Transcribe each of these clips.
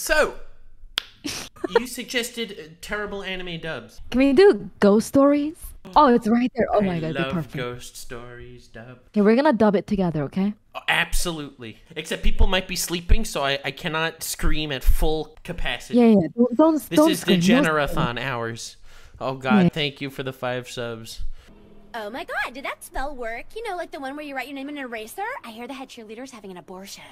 So, you suggested uh, terrible anime dubs. Can we do ghost stories? Oh, it's right there. Oh my god, they're love perfect. ghost stories dub. Okay, we're gonna dub it together, okay? Oh, absolutely. Except people might be sleeping, so I, I cannot scream at full capacity. Yeah, yeah. Don't, don't This don't is the Generathon hours. Oh god, Yeah. thank you for the five subs. Oh my god, did that spell work? You know, like the one where you write your name in an eraser? I hear the head cheerleader's having an abortion.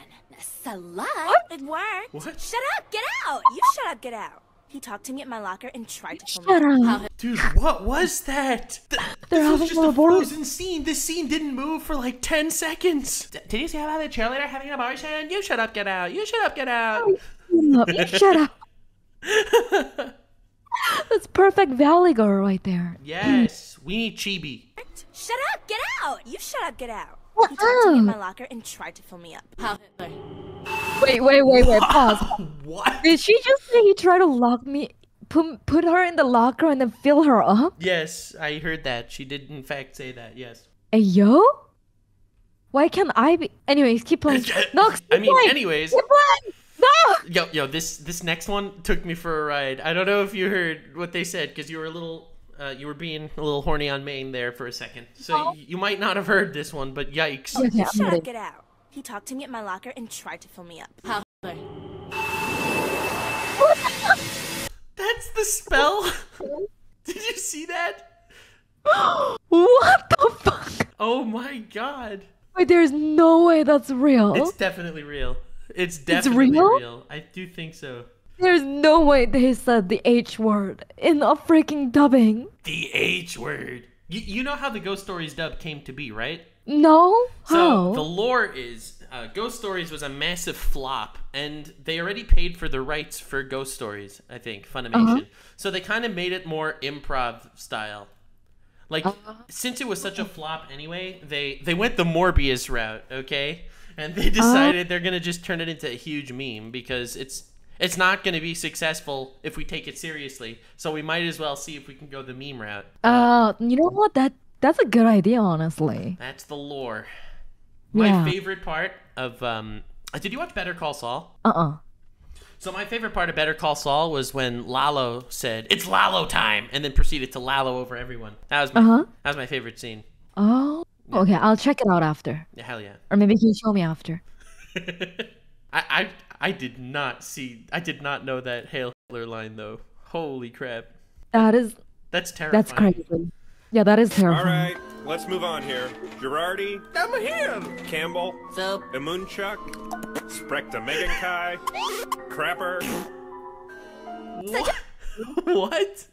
Slut? It worked. What? Shut up, get out. You shut up, get out. He talked to me at my locker and tried to Shut pull me up. Oh. Dude, what was that? Th- They're this was having just a frozen scene. This scene didn't move for like 10 seconds. D- Did you see about the cheerleader having an abortion? You shut up, get out. You shut up, get out. Oh, you shut up. That's perfect Valley Girl right there. Yes, we need Chibi. Shut up, get out. You shut up, get out. Shut He talked to me at up. my oh. locker and tried to fill me up. Wait, wait, wait, wait. Pause. What? Did she just say he tried to lock me, put put her in the locker and then fill her up? Yes, I heard that. She did, in fact, say that. Yes. Hey, yo. Why can't I be? Anyways, keep playing. No, keep I mean, playing. anyways. Keep playing. No. Yo, yo, this this next one took me for a ride. I don't know if you heard what they said because you were a little, uh, you were being a little horny on main there for a second. So Oh. y- you might not have heard this one, but yikes! Okay, You I'm shut up, get out. He talked to me at my locker and tried to fill me up. That's the spell. Did you see that? What the fuck? Oh my god! Wait, there's no way that's real. It's definitely real. It's definitely it's real? real? I do think so. There's no way they said the H word in a freaking dubbing. The H word. You, you know how the Ghost Stories dub came to be, right? No? So How? the lore is uh, Ghost Stories was a massive flop, and they already paid for the rights for Ghost Stories. I think Funimation. Uh-huh. So they kind of made it more improv style. Like Uh-huh. since it was such a flop anyway, they they went the Morbius route, okay? And they Uh-huh. decided they're gonna just turn it into a huge meme because it's it's not gonna be successful if we take it seriously. So we might as well see if we can go the meme route. uh, you know what? That that's a good idea, honestly. That's the lore. My Yeah. favorite part of um uh, did you watch Better Call Saul? Uh-uh. So my favorite part of Better Call Saul was when Lalo said, "It's Lalo time," and then proceeded to Lalo over everyone. That was my Uh-huh. that was my favorite scene. Oh. Okay, I'll check it out after. Yeah, hell yeah. Or maybe you can show me after. I, I I did not see I did not know that Hail Hitler line though. Holy crap. That is That's terrifying. that's crazy. Yeah, that is All terrifying. right, let's move on here. Girardi, I'm here. Campbell, So, Emunchuk, Sprecta Megankai, Crapper. What? what?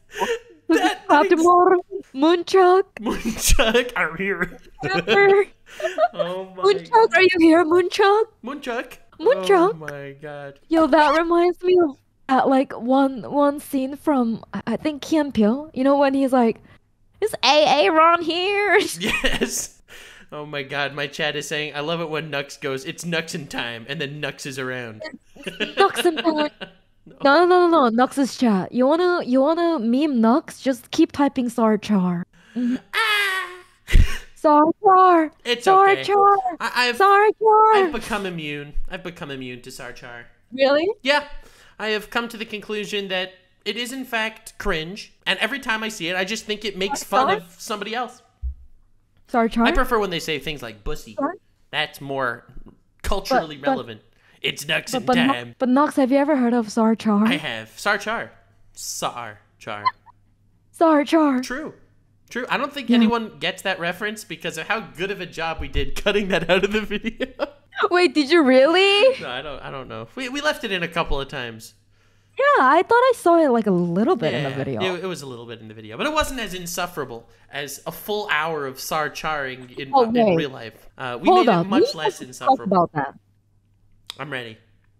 That Fatimor, Moonchuck, Moonchuck are here. Pepper. oh my Moonchuck, are you here, Moonchuck? Moonchuck. Moonchuck. Oh my god. Yo, that reminds me of uh, like one one scene from I think Key & Peele. You know when he's like, "Is AA Ron here?" Yes. Oh my god, my chat is saying I love it when Nux goes, it's Nux in time, and then Nux is around. Nux and Nux. No, no, no, no, Nux's chat. You wanna, you wanna meme Nux? Just keep typing Sarchar. Sarchar. It's okay. Sarchar. I, I've Sarchar. I've become immune. I've become immune to Sarchar. Really? Yeah, I have come to the conclusion that it is in fact cringe, and every time I see it, I just think it makes fun of somebody else. Sarchar. I prefer when they say things like "bussy." That's more culturally But- but- relevant. It's Nux But, but, Nux- time. but Nux, have you ever heard of Sarchar? I have Sarchar. Sarchar. Sarchar. True. True. I don't think anyone gets that reference because of how good of a job we did cutting that out of the video. Wait, did you really? no, I don't. I don't know. We we left it in a couple of times. Yeah, I thought I saw it like a little bit in the video. It, it was a little bit in the video, but it wasn't as insufferable as a full hour of Sar charring in, Oh, in real life. Uh, we Hold made up, it we much need less insufferable. about that. I'm ready.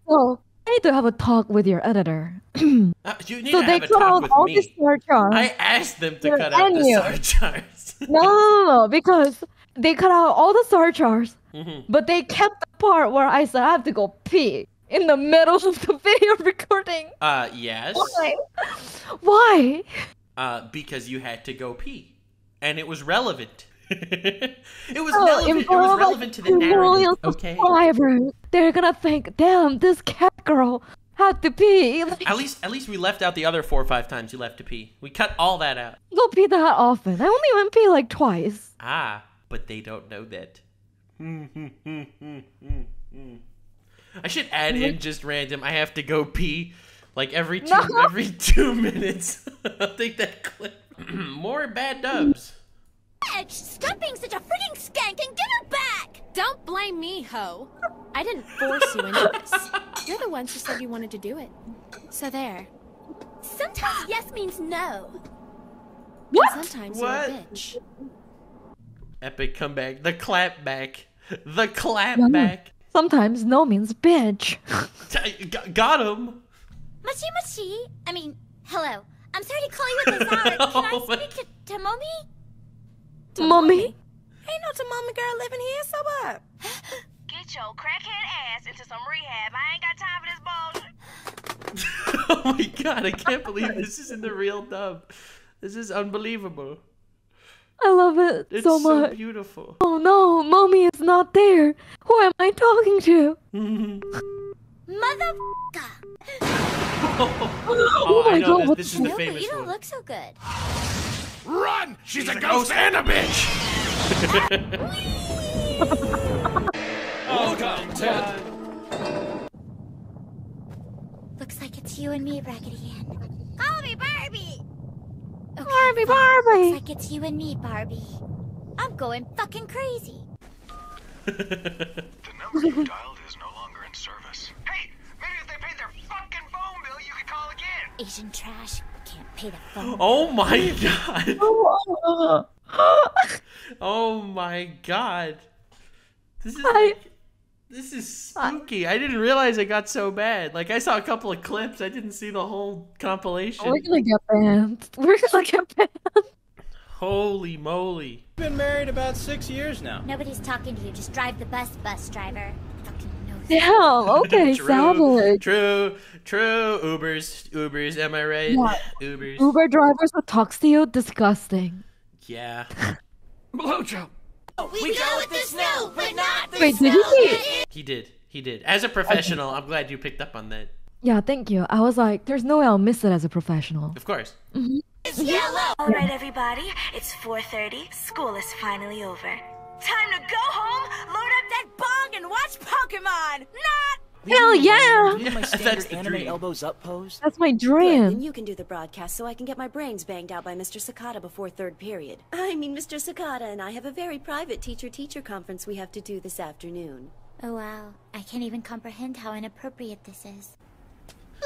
So need to have a talk with your editor. Uh, you need so to they cut out all me. the Sarchar. I asked them to cut out the star Sar chars. No, no, no, no, because they cut out all the Sarchars, Mhm. but they kept the part where I said I have to go pee in the middle of the video recording. Uh, yes. Why? Why? Uh, because you had to go pee, and it was relevant. It was Oh, relevant. It was relevant to the narrative. Okay. they're gonna think, damn, this cat girl had to pee. At least, at least we left out the other four or five times you left to pee. We cut all that out. don't pee that often. I only went pee like twice. Ah, but they don't know that. I should add in just random. I have to go pee, like every two No. every two minutes. I'll take that clip. More bad dubs. Edge, stop being such a freaking skank and get her back! Don't blame me, ho. I didn't force you into this. You're the ones who said you wanted to do it. So there. Sometimes yes means no. What? And sometimes What? you're a bitch. Epic comeback. The clap back. The clap Yeah. back. Sometimes no means bitch. Got him. Machi machi. I mean, hello. I'm sorry to call you at this hour. Can I Oh my- speak to, to Mommy? Mommy? Ain't no Tamami girl living here, so what? Get your crackhead ass into some rehab. I ain't got time for this bullshit. oh my god, I can't believe this isn't the real dub. This is unbelievable. I love it It's so so, much. beautiful. Oh no, mommy is not there. Who am I talking to? Motherfucker. Oh, oh, my I know God, what this. This the is the No, famous you don't one. look so good. Run! She's, a, ghost and a bitch! Welcome, Ted. Looks like it's you and me, Raggedy Ann. Call me Barbie! Okay, Barbie, fine. Barbie. Looks like it's you and me, Barbie. I'm going fucking crazy. The number you dialed is no longer in service. Hey, maybe if they paid their fucking phone bill, you could call again. Asian trash can't pay the phone. Oh my god. Oh, Oh my god. This is I- like, this is spooky. I didn't realize it got so bad. Like I saw a couple of clips. I didn't see the whole compilation. We're gonna get banned. We're gonna get banned. Holy moly. We've Been married about six years now. Nobody's talking to you. Just drive the bus, bus driver. Fucking. Damn, okay, true, savage. True, true. Ubers, Ubers. Am I right? Yeah. Ubers. Uber drivers who talks to you, disgusting. Yeah. Blowjob. We go with the snow, but not the Wait, did he say? He did. He did. As a professional, I'm glad you picked up on that. Yeah, thank you. I was like, there's no way I'll miss it as a professional. Of course. Mm -hmm. It's yellow. All right, everybody, it's 4:30. School is finally over. Time to go home, load up that bong, and watch Pokemon. Not Hell yeah! You know my That's standard the anime dream. elbows up pose? That's my Good, dream. then you can do the broadcast so I can get my brains banged out by Mr. Sakata before third period. I mean, Mr. Sakata and I have a very private teacher-teacher conference we have to do this afternoon. Oh wow, I can't even comprehend how inappropriate this is.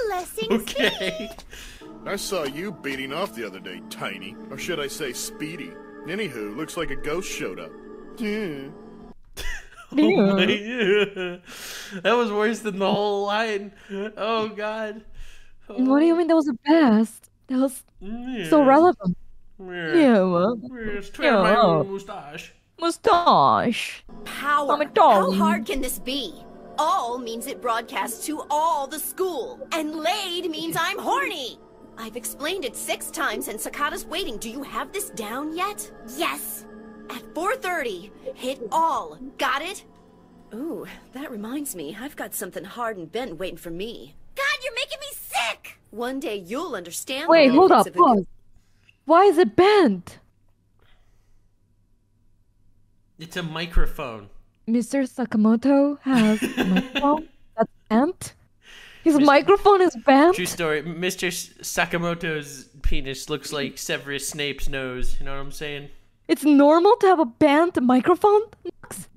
Blessings Okay. I saw you beating off the other day, Tiny. Or should I say Speedy. Anywho, looks like a ghost showed up. Oh that was worse than the whole line. Oh god. What do you mean that was the best? That was so relevant. Yeah. Yeah, well, Yes, my Yeah. own mustache. mustache. Power. I'm a How hard can this be? All means it broadcasts to all the school. And laid means I'm horny. I've explained it six times and Sakata's waiting. Do you have this down yet? Yes! At 4.30, hit all. Got it? Ooh, that reminds me. I've got something hard and bent waiting for me. God, you're making me sick! One day you'll understand Wait, hold up, benefits pause. Why is it bent? It's a microphone. Mr. Sakamoto has a microphone that's bent. His Mr. microphone is bent. True story. Mr. Sakamoto's penis looks like Severus Snape's nose. You know what I'm saying? It's normal to have a bent microphone.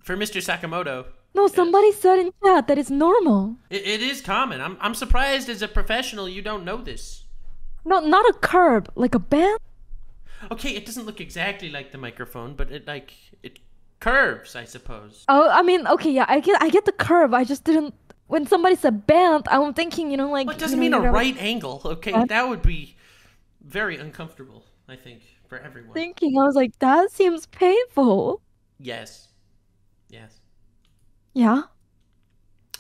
For Mr. Sakamoto, No, somebody said in chat that it's normal. it, it is common. I'm, I'm surprised as a professional you don't know this. No, not a curb, like a bent. Okay, it doesn't look exactly like the microphone, but it like it curves, I suppose. Oh, I mean, okay, yeah, I get, I get the curve. I just didn't. When somebody said bent, I'm thinking, you know, like. Well, it doesn't you know, mean a right angle. Okay, Yeah. that would be very uncomfortable. I think for everyone. Thinking, I was like, that seems painful. Yes. Yes. Yeah.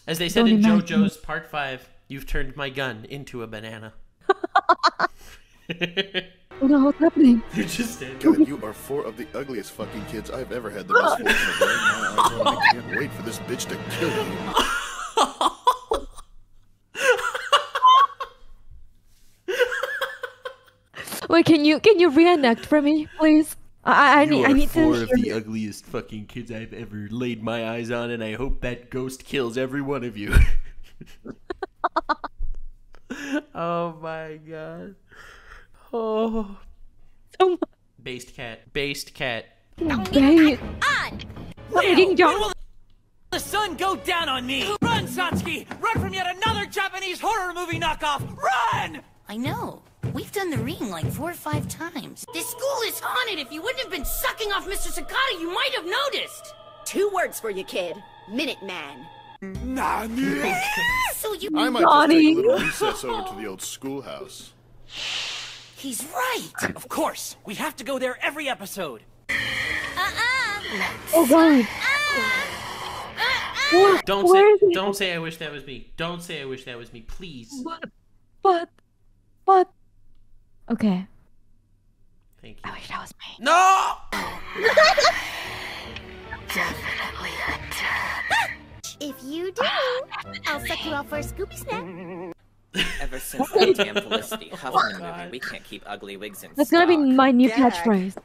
As they said Don't in imagine JoJo's Part 5, you've turned my gun into a banana. Oh no, what's happening? you just did. God, you are four of the ugliest fucking kids I've ever had the misfortune of wearing my. I can't wait for this bitch to kill you. Wait, can you can you reenact for me, please? I I I need I need to four of the ugliest fucking kids I've ever laid my eyes on, and I hope that ghost kills every one of you. oh my god. Oh. oh so Based cat. Based cat. Babe. Fighting When John. will the sun go down on me? Run, Satsuki! Run from yet another Japanese horror movie knockoff! Run! I know. We've done the ring like four or five times. This school is haunted. If you wouldn't have been sucking off Mr. Sakata, you might have noticed. Two words for you, kid. Minuteman. Nani? so you I might just take a little recess over to the old schoolhouse. He's right! Of course, we have to go there every episode. Uh-uh. Oh god. Uh-uh. What? Don't Where say is don't say I wish that was me. Don't say I wish that was me, please. What? What? What? Okay. Thank you. I wish that was me. No! Definitely it If you do, I'll suck you off for a Scooby snack. Ever since that damn Felicity oh Huffman movie, we can't keep ugly wigs in That's gonna be my new Gag. catchphrase.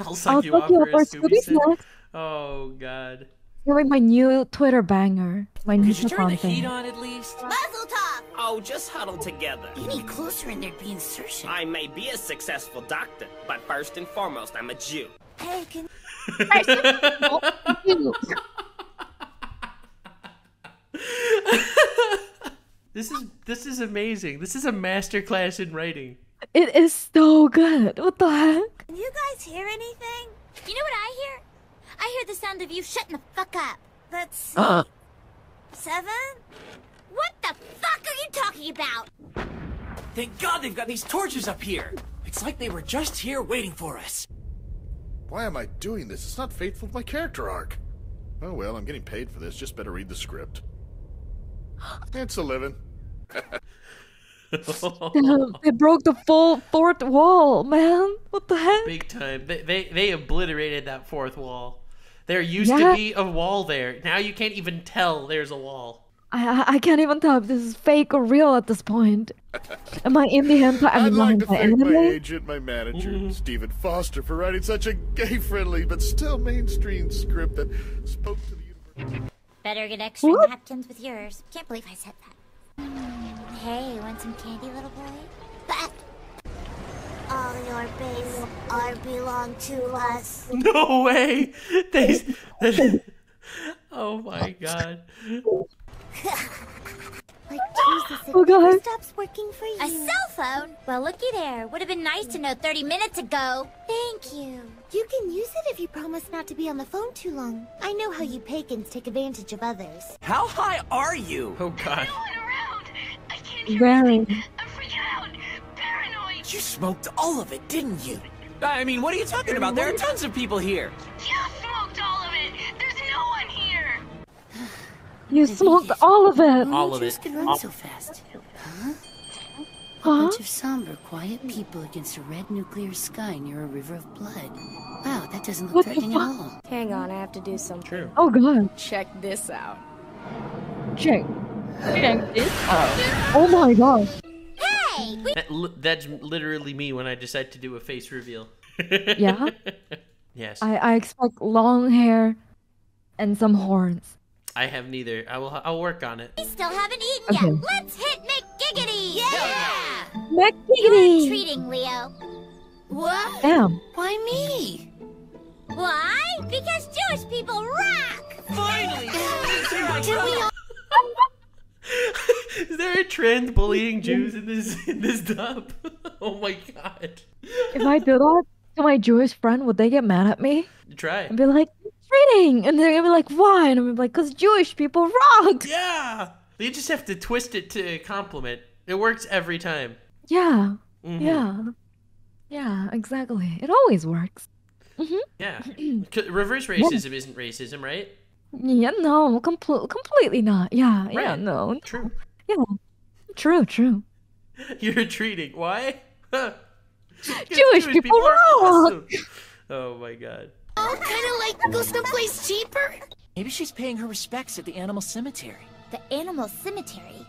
I'll suck I'll you off for a for a Scooby Scooby snack. snack. Oh god. It's gonna be my new Twitter banger. My new Could you turn the heat on at least? Muzzle top. Oh, just huddle together. Any closer and there'd be insertion. I may be a successful doctor, but first and foremost, I'm a Jew. Hey, can This is this is amazing. This is a masterclass in writing. It is so good. What the heck? Can you guys hear anything? You know what I hear? I hear the sound of you shutting the fuck up. That's Uh. seven. What the fuck are you talking about? Thank God they've got these torches up here. It's like they were just here waiting for us. Why am I doing this? It's not faithful to my character arc. Oh well, I'm getting paid for this. Just better read the script. It's a living. They broke the full fourth wall, man. What the heck? Big time. They, they they obliterated that fourth wall. There used Yeah. to be a wall there. Now you can't even tell there's a wall. I, I I can't even tell if this is fake or real at this point. Am I in the hentai? I I'd mean, not like to hentai thank my agent, my manager, mm-hmm. Stephen Foster, for writing such a gay-friendly but still mainstream script that spoke to the universe. Better get extra What? napkins with yours. Can't believe I said that. Hey, want some candy, little boy? But all your base are belong to us. No way. They. oh my god. Like Jesus, it Oh, God. never stops working for you. A cell phone? Well, looky there. Would have been nice to know 30 minutes ago. Thank you. You can use it if you promise not to be on the phone too long. I know how you pagans take advantage of others. How high are you? Oh god. Very. You smoked all of it, didn't you? I mean, what are you talking about? There are tons of people here. You smoked all of it. There's no one here. You smoked all of it. All of it. could run so fast. Huh? A bunch of somber, quiet people against a red nuclear sky near a river of blood. Wow, that doesn't look What the threatening at fuck? all. Hang on, I have to do something. True. Oh god. Check this out. Check. Check this out. Oh my gosh. Hey! That, li- that's literally me when I decide to do a face reveal. Yeah? yes. I, I expect long hair and some horns. I have neither. I will. I'll work on it. We still haven't eaten Okay. yet. Let's hit McGiggity! Yeah! McGiggity! Treating, Leo. What? Damn. Why me? Why? Because Jewish people rock! Finally! Did we all Is there a trend bullying Jews in this in this dub? oh my god. If I do that to my Jewish friend, would they get mad at me? Try. And be like, treating! And they're gonna be like, why? And I'm gonna be like, because Jewish people rock! Yeah. You just have to twist it to compliment. It works every time. Yeah. Mhm. Yeah. Yeah, exactly. It always works. Mm -hmm. Yeah. Reverse racism isn't racism, right? Yeah, no, compl- completely not. Yeah, yeah, no. True. Yeah. True, true. You're treating. Why? Huh. 'Cause Jewish people are awesome. Oh my god. Oh, kind of like go someplace cheaper. Maybe she's paying her respects at the animal cemetery. The animal cemetery.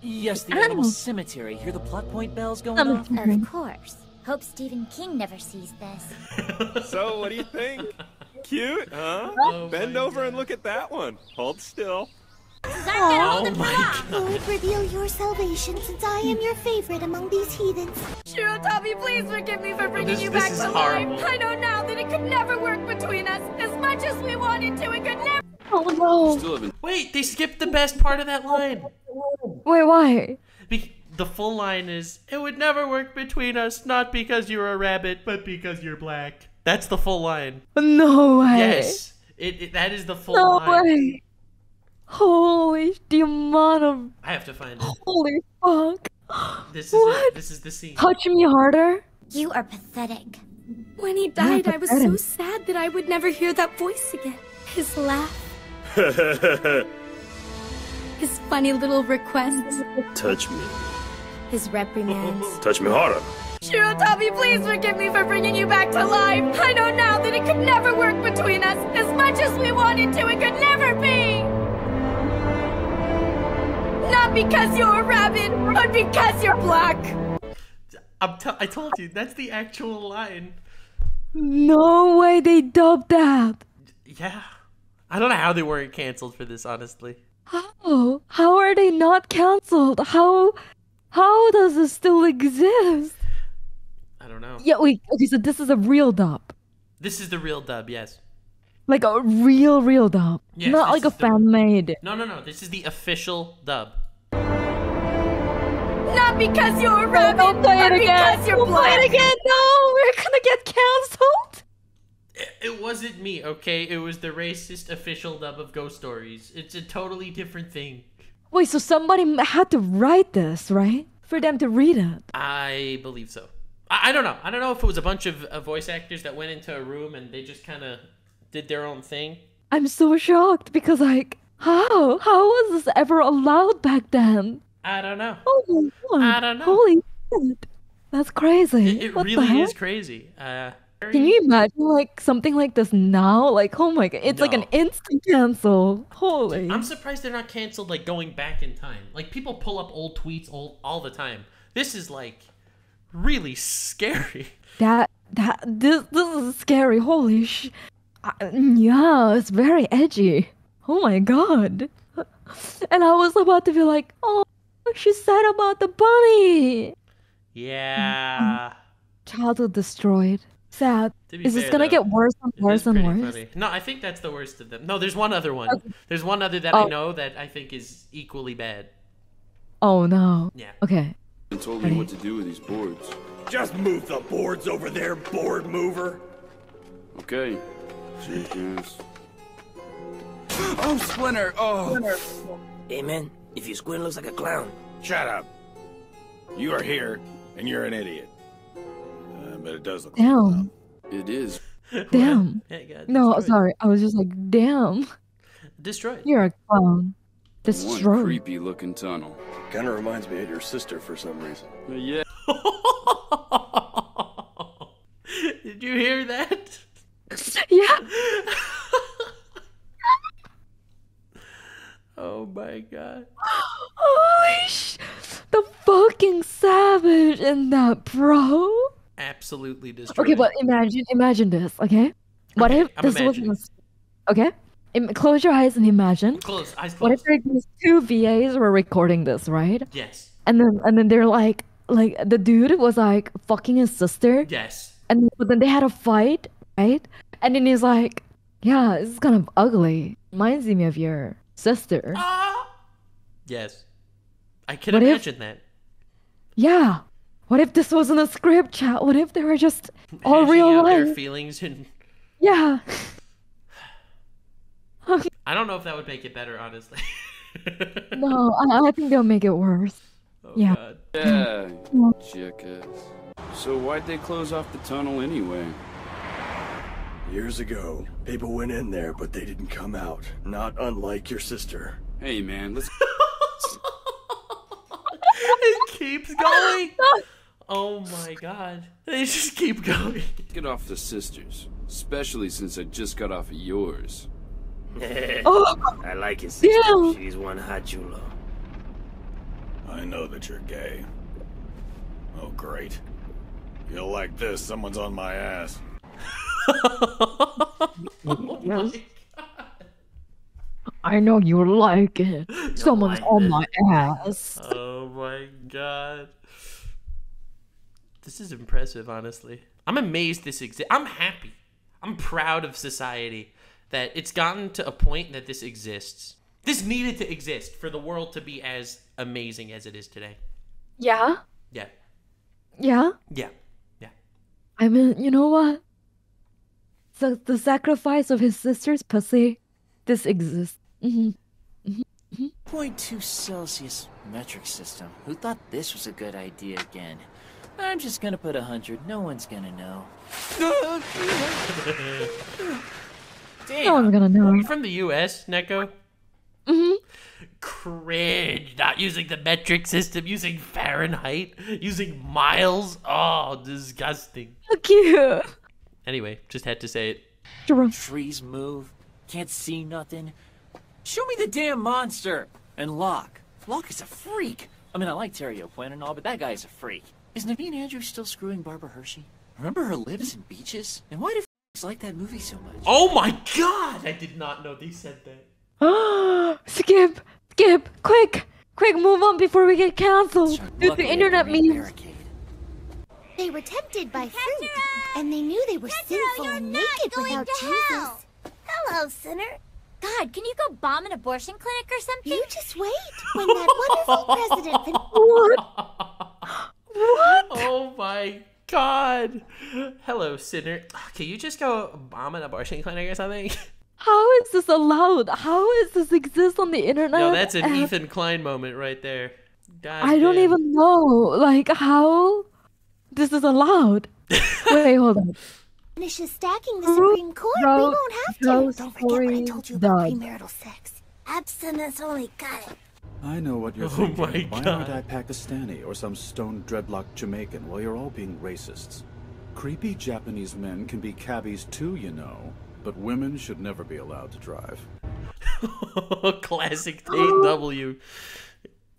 Yes, the Animal. animal cemetery. Hear the plot point bells going Animal off? Of course. Hope Stephen King never sees this. So, what do you think? Cute, huh? Oh Bend over and look at that one. Hold still. Oh my Lord, reveal your salvation since I am your favorite among these heathens. Shirotabi, please forgive me for bringing This- you this back is to horrible. life. I know now that it could never work between us. As much as we wanted to, it could never. Oh no. Wait, they skipped the best part of that line. Wait, why? Be- the full line is, "It would never work between us, not because you're a rabbit, but because you're black." That's the full line. No way. Yes, it, it that is the full No line. way. Holy, the amount of I have to find it. holy fuck. This is What? it. This is the scene. Touch me harder. You are pathetic. When he died, I was so sad that I would never hear that voice again. His laugh, his funny little requests, Touch me. his reprimands. Touch me harder. Shirotabi, please forgive me for bringing you back to life. I know now that it could never work between us. As much as we wanted to, it could never be. Not because you're a rabbit, but because you're black. I'm t- I told you that's the actual line. No way they dubbed that. Yeah, I don't know how they weren't canceled for this. Honestly, How? How are they not cancelled? How? How does this still exist? I don't know. Yeah, wait. Okay, so this is a real dub, This is the real dub. Yes. like a real, real dub, Yes, not like a the- fan made. No, no, no. This is the official dub. Not because you're a rabbit, Don't play but it again. because you're Don't play it again. No, we're gonna get cancelled. It, it wasn't me, okay? It was the racist official dub of Ghost Stories. It's a totally different thing. Wait, so somebody had to write this, right? For them to read it. I believe so. I, I don't know. I don't know if it was a bunch of uh, voice actors that went into a room and they just kind of did their own thing. I'm so shocked because, like, how? How was this ever allowed back then? I don't know. God. I don't know. Holy shit. That's crazy. It What the really is crazy. Uh, Can you imagine, like, something like this now? Like, oh my god, it's like an instant cancel. Holy. I'm surprised they're not canceled like going back in time. Like people pull up old tweets all, all the time. This is like really scary. That, that, this, this is scary. Holy sh. I- yeah, it's very edgy. Oh my god. And I was about to be like, oh, she said about the bunny. Yeah. Childhood destroyed. Sad. To be Is this gonna though, get worse and worse and worse? funny. No, I think that's the worst of them. No, there's one other one. There's one other that I Oh. know that I think is equally bad. Oh no. Yeah. Okay. And told me what to do with these boards. Just move the boards over there, board mover. Okay. Jenkins. Oh, Splinter! Oh. Hey man, if you squint looks like a clown. Shut up. You are here, and you're an idiot. Uh, but it does look Damn. It is. Damn. Yeah, No, sorry. I was just like, damn. Destroyed. You're a clown. One creepy looking tunnel. Kind of reminds me of your sister for some reason. Yeah. Did you hear that? Yeah. Oh my god. Holy sh! The fucking savage in that, bro. Absolutely destroyed. Okay, but imagine, imagine this. Okay, what if I'm this imagining. was okay? Im- close your eyes and imagine. Close, eyes What if closed. these two VAs were recording this, right? Yes. And then and then they're like, like the dude was like fucking his sister. Yes. And but then they had a fight, right? And then he's like, "Yeah, this is kind of ugly. Reminds me of your sister." Ah! Yes. I can What if- imagine that. Yeah. What if this wasn't a script chat? What if they were just all Hashing real out their life? feelings and Yeah. I don't know if that would make it better, honestly. No, I, I think they'll make it worse. Oh, yeah. God. Yeah. Yeah. So why'd they close off the tunnel anyway? Years ago, people went in there, but they didn't come out. Not unlike your sister. Hey man, let's it keeps going. Oh my god. They just keep going. get off the sisters. Especially since I just got off of yours. Oh. I like his sister. Damn. She's one hot chulo. I know that you're gay. Oh, great. You'll like this. Someone's on my ass. I know you like it. Someone's on my ass. Oh my god. This is impressive, honestly. I'm amazed this exists. I'm happy. I'm proud of society that it's gotten to a point that this exists. This needed to exist for the world to be as amazing as it is today. Yeah. Yeah? Yeah. Yeah? Yeah. I mean, you know what? The, the sacrifice of his sister's pussy, this exists. hmm Point two Celsius metric system. Who thought this was a good idea again? I'm just gonna put a hundred. No one's gonna know. No one's gonna know. Are you from the U.S., Neko? hmm Cringe. Not using the metric system, using Fahrenheit, using miles. Oh, disgusting. Fuck you. Anyway, just had to say it. Jerome. Trees move. Can't see nothing. Show me the damn monster. And Locke. Locke is a freak. I mean, I like Terry O'Quinn and all, but that guy is a freak. Is Naveen Andrews still screwing Barbara Hershey? Remember her lips and beaches? And why do f***s like that movie so much? Oh my god! I did not know they said that. skip, skip, quick, quick, move on before we get canceled. Dude, the internet memes. They were tempted by fruit, and they knew they were sinful and naked without Jesus. Hello, sinner. God, can you go bomb an abortion clinic or something? You just wait. When that wonderful president fin- What? Oh my god. Hello, sinner. Can you just go bomb an abortion clinic or something? How is this allowed? How is this exist on the internet? No, that's an Ethan Klein moment right there. God I don't even know, like how this is allowed. Wait, hold on. finishes stacking the Supreme Court, we Ro- won't have to. Don't forget what I told you about Dodd. premarital sex. Abstinence only got it. I know what you're Oh thinking. my Why God. aren't I Pakistani or some stone dreadlock Jamaican while you're all being racists? Creepy Japanese men can be cabbies too, you know. But women should never be allowed to drive. Classic Tate W.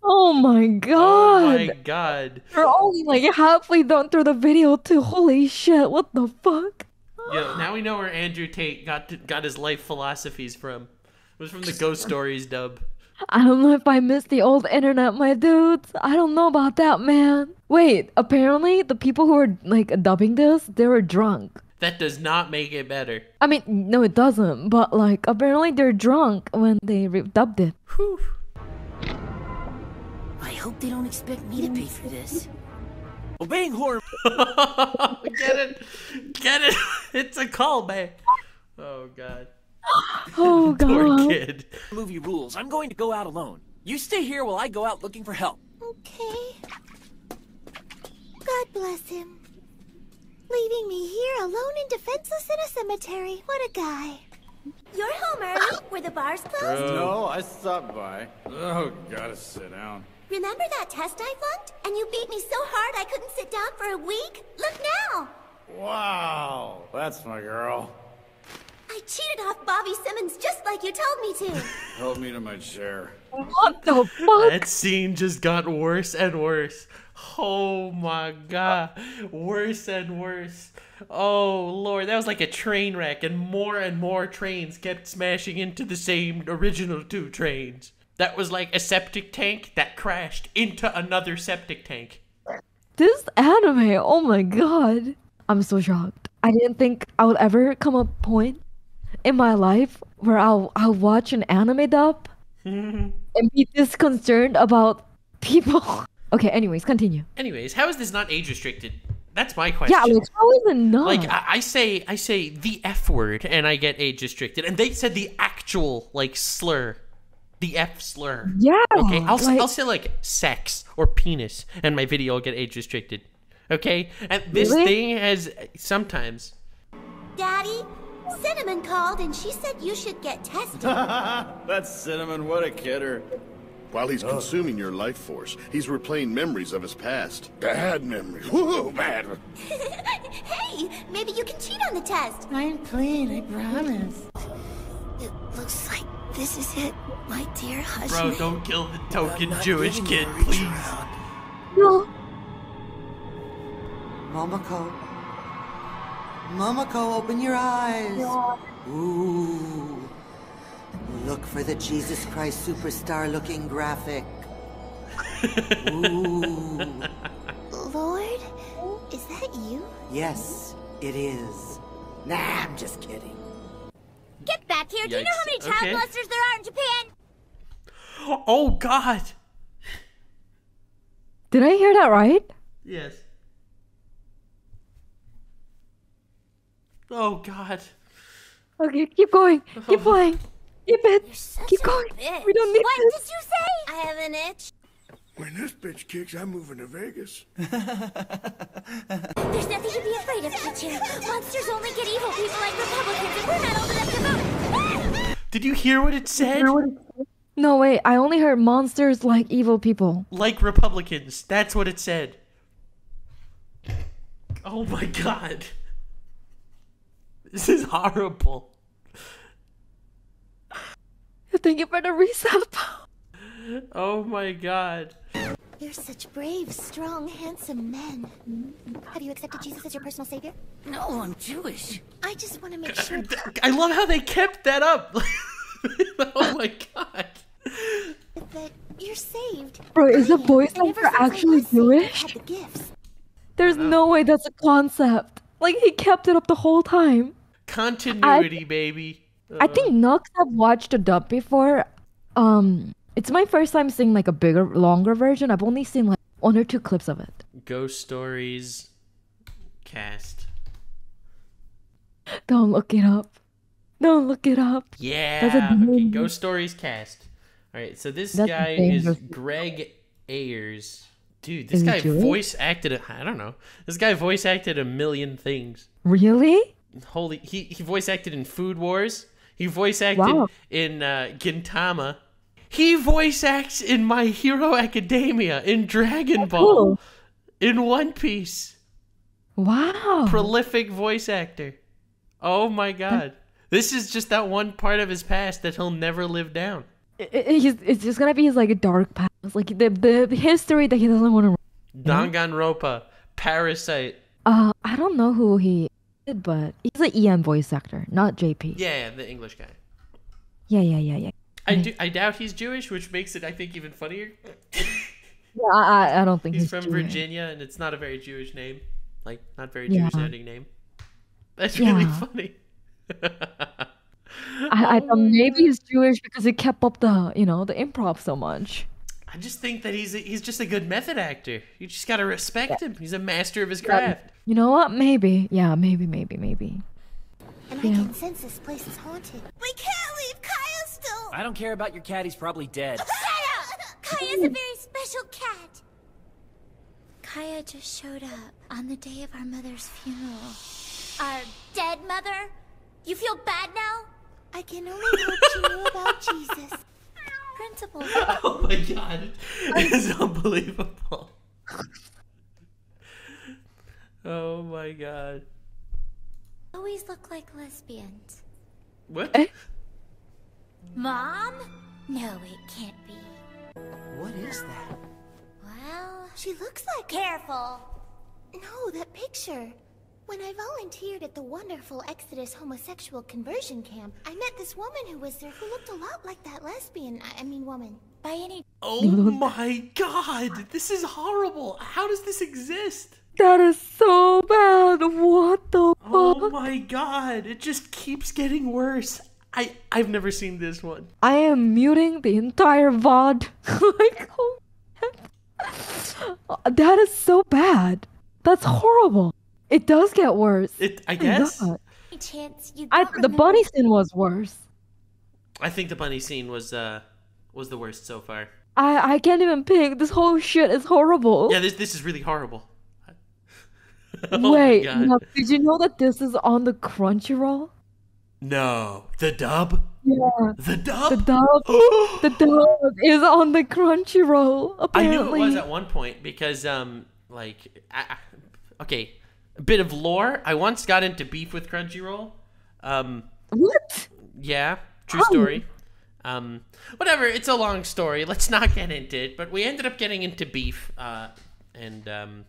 Oh, oh my god! Oh my god. We're only like halfway done through the video too. Holy shit, what the fuck? Yo, now we know where Andrew Tate got to, got his life philosophies from. It was from the Ghost Stories dub. I don't know if I missed the old internet, my dudes. I don't know about that, man. Wait, apparently the people who were like dubbing this, they were drunk. That does not make it better. I mean, no, it doesn't. But like, apparently they're drunk when they re- dubbed it. I hope they don't expect me to pay for this. Obeying horror. Get it? Get it? It's a callback. Oh god. Oh God. Poor god. kid. Movie rules. I'm going to go out alone. You stay here while I go out looking for help. Okay. God bless him. Leaving me here alone and defenseless in a cemetery. What a guy. You're home early, Were the bar's closed. No, I stopped by. Oh, gotta sit down. Remember that test I flunked? And you beat me so hard I couldn't sit down for a week? Look now! Wow, that's my girl. I cheated off Bobby Simmons just like you told me to. Help me to my chair. What the fuck? That scene just got worse and worse. Oh my god. Worse and worse. Oh lord, that was like a train wreck, and more and more trains kept smashing into the same original two trains. That was like a septic tank that crashed into another septic tank. This anime, oh my god. I'm so shocked. I didn't think I would ever come a point in my life where I'll I'll watch an anime dub and be this concerned about people. Okay, anyways, continue. Anyways, how is this not age restricted? That's my question. Yeah, like how is it not? Like I, I say, I say the f word, and I get age restricted, and they said the actual like slur, the f slur. Yeah, Okay, I'll like- I'll say like sex or penis, and my video will get age restricted. Okay, and this Really? thing has sometimes. Daddy, Cinnamon called and she said you should get tested. That's Cinnamon, what a kidder. While he's consuming your life force, he's replaying memories of his past. Bad memories. Whoa, bad. hey, maybe you can cheat on the test. I'm clean, I promise. It looks like This is it, my dear husband. Bro, don't kill the token Jewish kid, please. No. Momoko. Momoko, open your eyes. Ooh. Look for the Jesus Christ superstar looking graphic. Ooh. Lord, is that you? Yes, it is. Nah, I'm just kidding. Get back here! Do you know how many Yikes. child Okay. molesters there are in Japan? Oh God. Did I hear that right? Yes. Oh God. Okay, keep going. Keep oh. playing. Keep it. Keep going. We don't need What this. did you say? I have an itch. When this bitch kicks, I'm moving to Vegas. There's nothing to be afraid of, Kitchen. Monsters only get evil people like Republicans, and we're not Did you hear what it said? No, wait. I only heard monsters like evil people. Like Republicans. That's what it said. Oh my God. This is horrible. Thank you for the resub. Oh my God. You're such brave, strong, handsome men. Have you accepted Jesus as your personal savior? No, I'm Jewish. I just want to make sure. I love how they kept that up. oh my God. that you're saved. Bro, is the voice Ever actor since actually was sick, I Jewish? had the gifts. There's no way that's a concept. Like he kept it up the whole time. Continuity, baby. I think Nux have watched a dub before. Um, it's my first time seeing like a bigger, longer version. I've only seen like one or two clips of it. Ghost Stories cast. Don't look it up. Don't look it up. That's a Yeah. Okay, Ghost Stories cast. All right, so this That's guy is Greg Ayres. Dude, this Is guy voice acted. A, I don't know. This guy voice acted a million things. Really? Holy, he he voice acted in Food Wars. He voice acted Wow. in uh, Gintama. He voice acts in My Hero Academia, in Dragon Ball, cool. in One Piece. Wow. Prolific voice actor. Oh my god. This is just that one part of his past that he'll never live down. It's just gonna be his like a dark past, like the the, history that he doesn't want to. Danganronpa, Parasite. Uh, I don't know who he did, but he's an EN voice actor, not JP. Yeah, the English guy. Yeah, yeah, yeah, yeah. I do, I doubt he's Jewish, which makes it I think even funnier. Yeah, I, I- I don't think He's he's, from Jewish. Virginia, and it's not a very Jewish name. Like, not very Yeah. Jewish sounding name. That's really funny. I, I thought maybe he's Jewish because he kept up the you know the improv so much. I just think that he's a, he's just a good method actor. You just gotta respect him. He's a master of his Yeah. craft. You know what? Maybe. Yeah, maybe, maybe, maybe. And I can sense this place is haunted. We can't leave Kaya still. I don't care about your cat, he's probably dead. Shut up! Kaya's a very special cat. Kaya just showed up on the day of our mother's funeral. Our dead mother? You feel bad now? I can only hope she knew about Jesus. Principal. Oh my god, it's unbelievable. Oh my god. Always look like lesbians. What? Eh? Mom? No, it can't be. What is that? Well, she looks like. Careful. No, that picture. When I volunteered at the wonderful Exodus homosexual conversion camp, I met this woman who was there who looked a lot like that lesbian. I- I mean, woman. By any. Oh my god, this is horrible. How does this exist? That is so bad. What the Oh my god, it just keeps getting worse. I I've never seen this one. I am muting the entire VOD. like, oh, that is so bad. That's horrible. It does get worse. It I guess. God. chance you I, the bunny scene was worse. I think the bunny scene was uh was the worst so far. I I can't even pick. This whole shit is horrible. Yeah, this this is really horrible. Oh Wait, now, did you know that this is on the Crunchyroll? No, the dub. Yeah. The dub. The dub. the dub is on the Crunchyroll. Apparently, I knew it was at one point because um like I, I- okay, a bit of lore. I once got into beef with Crunchyroll. Um What? yeah, true How? story. Um, whatever. It's a long story. Let's not get into it. But we ended up getting into beef. Uh, and um,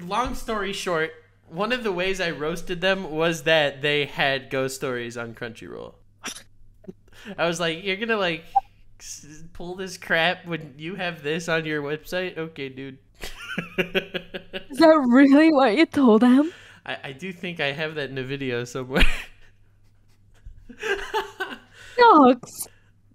long story short, one of the ways I roasted them was that they had ghost stories on Crunchyroll. I was like, "You're gonna like pull this crap when you have this on your website?" Okay, dude. Is that really what you told them? I, I do think I have that in a video somewhere. Dogs.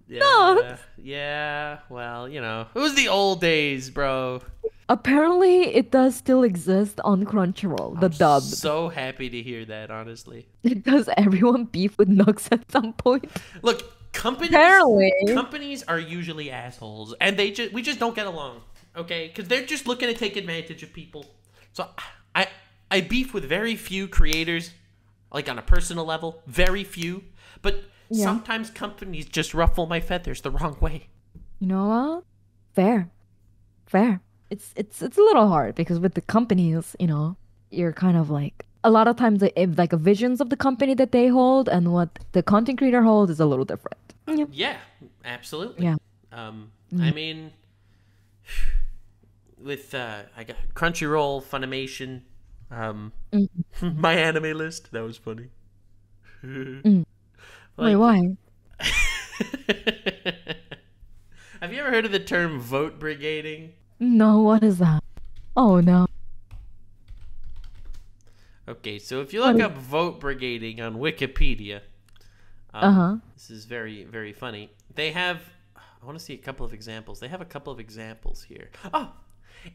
yeah, yeah. Well, you know, it was the old days, bro. Apparently, it does still exist on Crunchyroll, the dub. So happy to hear that, honestly. Does everyone beef with Nux at some point? Look, companies Apparently. companies are usually assholes, and they just we just don't get along. Okay, because they're just looking to take advantage of people. So I I beef with very few creators, like on a personal level, very few. But Yeah. sometimes companies just ruffle my feathers the wrong way. You know what? Fair, fair. It's it's it's a little hard because with the companies, you know, you're kind of like a lot of times the if, like visions of the company that they hold and what the content creator holds is a little different. Yeah. Yeah, absolutely. Yeah. Um, Mm. I mean, with uh, I got Crunchyroll, Funimation, um, Mm-hmm. my anime list. That was funny. Mm. Wait, why? Have you ever heard of the term vote brigading? No, what is that? Oh no. Okay, so if you look up vote brigading on Wikipedia, um, Uh-huh. this is very, very funny. They have, I want to see a couple of examples. They have a couple of examples here. Oh,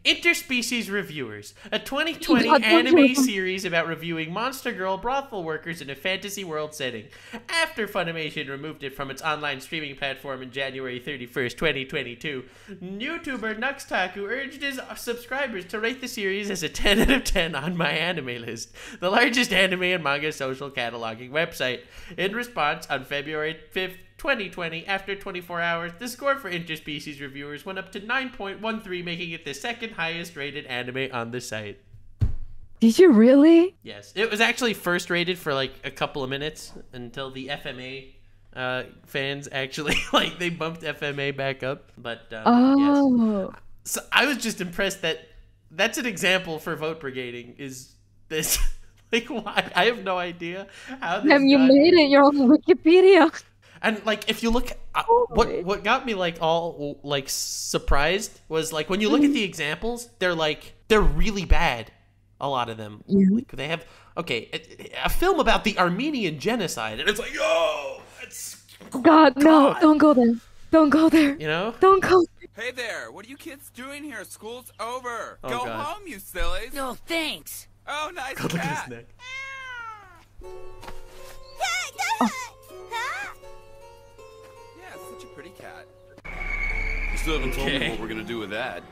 Interspecies Reviewers, a 2020 God, anime series about reviewing monster girl brothel workers in a fantasy world setting. After Funimation removed it from its online streaming platform in January 31st, 2022, YouTuber Nuxtaku urged his subscribers to rate the series as a 10 out of 10 on My Anime List, the largest anime and manga social cataloging website. In response, on February 5th, 2020, after 24 hours, the score for interspecies reviewers went up to 9.13, making it the second highest rated anime on the site. Did you really? Yes, it was actually first rated for like a couple of minutes until the FMA uh, fans actually like they bumped FMA back up. But um, yes. Oh. So I was just impressed that that's an example for vote brigading. Is this like why? I have no idea how this you made it. You're on Wikipedia. and like, if you look, uh, what what got me like all like surprised was like when you look at the examples, they're like they're really bad. A lot of them, like they have okay, a, a film about the Armenian genocide, and it's like, yo, that's God, no, don't go there. Don't go there. you know, Don't go. Hey there, what are you kids doing here? School's over. Oh, Go God. home, you sillies. No, thanks. Oh, nice God, look at cat. his neck. Yeah, still haven't told me Okay. what we're gonna do with that.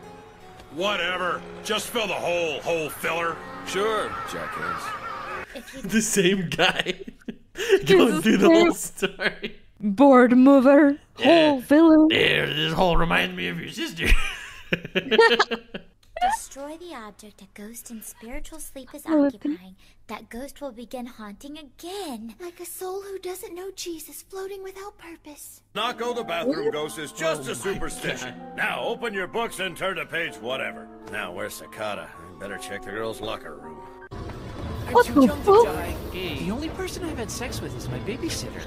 Whatever. Just fill the hole, hole filler. Sure, jackass. the same guy going through the whole story. Board mover. Yeah. Hole filler. There, this hole reminds me of your sister. Destroy the object a ghost in spiritual sleep is Oh, occupying. That ghost will begin haunting again. Like a soul who doesn't know Jesus floating without purpose. Knocko the bathroom ghost is just a oh superstition. Now open your books and turn to page whatever. Now where's Sakata? I better check the girls' locker room. What Too the young to fuck? die. The only person I've had sex with is my babysitter.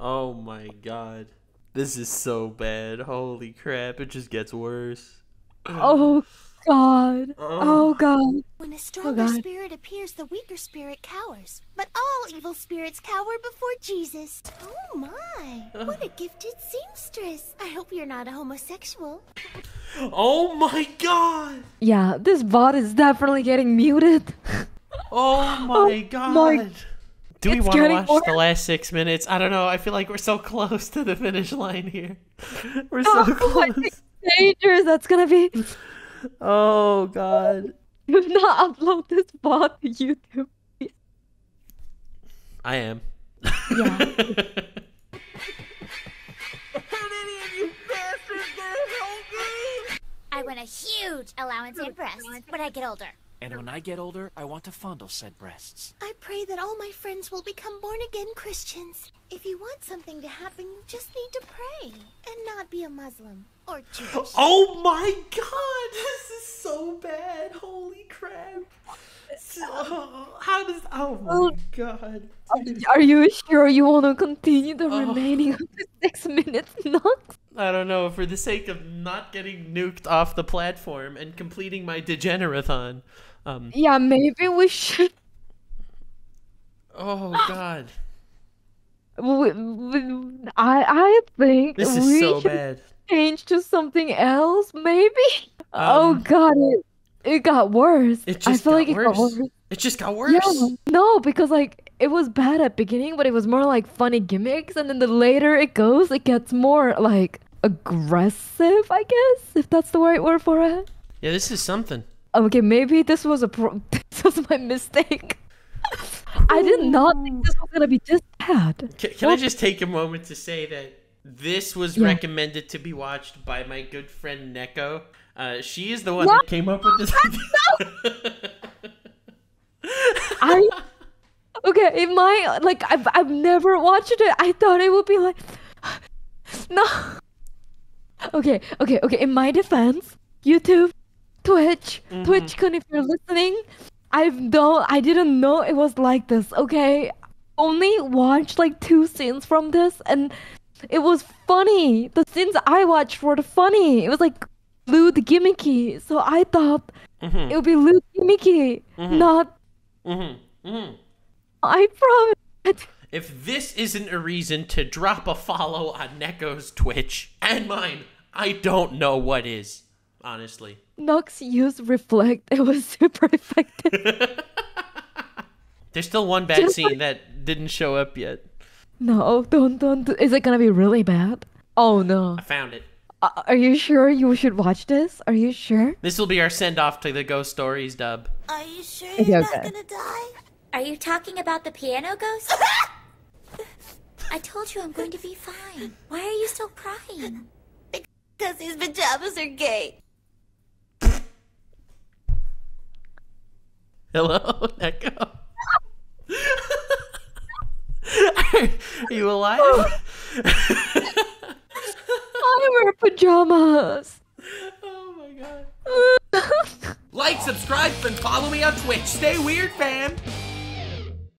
oh my god, this is so bad. Holy crap! It just gets worse. Oh God. Oh. oh God. When a oh, stronger God. spirit appears, the weaker spirit cowers. But all evil spirits cower before Jesus. Oh my! What a gifted seamstress. I hope you're not a homosexual. Oh my god! Yeah, this VOD is definitely getting muted. Oh, oh my god! my- Do we want to watch worse. the last six minutes? I don't know. I feel like we're so close to the finish line here. We're so Oh, I close. Think dangerous. That's gonna be. Oh god. Do not upload this VOD to YouTube. I am. Yeah. I want a huge allowance and breasts when I get older. And when I get older, I want to fondle said breasts. I pray that all my friends will become born again Christians. If you want something to happen, you just need to pray and not be a Muslim or Jewish. Oh my god, this is so bad. Holy crap. So- how does. Oh my oh. god. Are you sure you want to continue the oh. remaining of the six minutes? Not. I don't know, for the sake of not getting nuked off the platform and completing my degenerathon. Um, Yeah, maybe we should. oh god. We, we, I I think This is we so should bad. change to something else. Maybe. oh god, it it got worse. Um, It I just feel got like it got worse. worse. It just got worse. Yeah, no, because like it was bad at beginning, but it was more like funny gimmicks, and then the later it goes, it gets more like aggressive. I guess if that's the right word for it. Yeah, this is something. Okay, maybe this was a pro- this was my mistake. I did not think this was gonna be this bad. Can, can I just take a moment to say that this was Yeah. recommended to be watched by my good friend Neko. Uh, she is the one that came up with this. I okay in my like I've I've never watched it. I thought it would be like no. Okay, okay, okay. In my defense, YouTube, Twitch, Mm-hmm. TwitchCon, if you're listening, i've don't I didn't know it was like this. Okay, only watched like two scenes from this, and it was funny. The scenes I watched were funny. It was like lewd gimmicky, so I thought Mhm. it would be lewd gimmicky, Mhm. not. Mm-hmm. Mm-hmm. I promise. If this isn't a reason to drop a follow on Neko's Twitch and mine, I don't know what is. Honestly. Nux used reflect. It was super effective. There's still one bad Just scene that didn't show up yet. no, don't, don't. Is it gonna be really bad? Oh no. I found it. Uh, are you sure you should watch this? Are you sure? This will be our send off to the Ghost Stories dub. Are you sure you're not okay. gonna die? Are you talking about the piano ghost? I told you I'm going to be fine. Why are you still crying? Because his pajamas are gay. Hello, Neko. Are you alive? I wear pajamas. Oh my god. Like, subscribe, and follow me on Twitch. Stay weird, fam.